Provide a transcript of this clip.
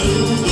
to